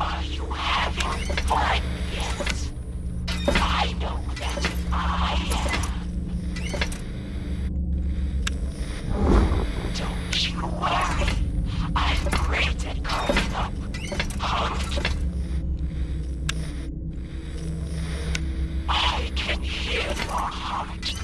Are you having fun? Yes. I know that I am. Don't you worry. I'm great at growing up. I can hear your heart.